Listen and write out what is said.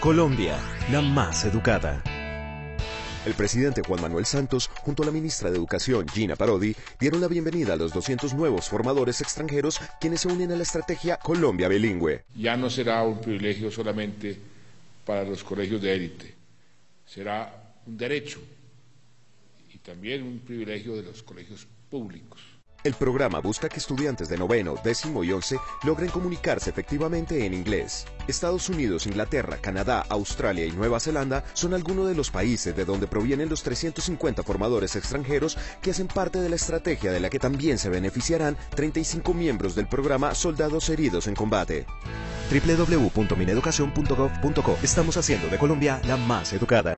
Colombia, la más educada. El presidente Juan Manuel Santos, junto a la ministra de Educación Gina Parodi, dieron la bienvenida a los 200 nuevos formadores extranjeros quienes se unen a la estrategia Colombia Bilingüe. Ya no será un privilegio solamente para los colegios de élite, será un derecho y también un privilegio de los colegios públicos. El programa busca que estudiantes de noveno, décimo y once logren comunicarse efectivamente en inglés. Estados Unidos, Inglaterra, Canadá, Australia y Nueva Zelanda son algunos de los países de donde provienen los 350 formadores extranjeros que hacen parte de la estrategia de la que también se beneficiarán 35 miembros del programa Soldados Heridos en Combate. www.mineducacion.gov.co Estamos haciendo de Colombia la más educada.